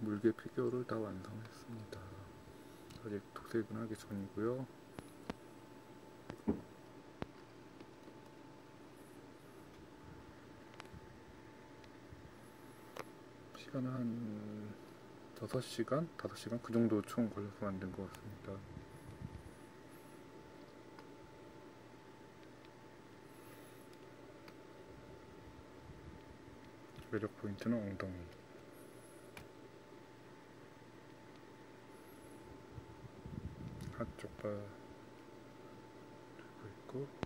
물개 피규어를 다 완성했습니다. 아직 도색은 하기 전이고요. 시간은 한 6시간? 5시간? 그 정도 총 걸려서 만든 것 같습니다. 매력 포인트는 엉덩이. 한쪽 봐 들고 있고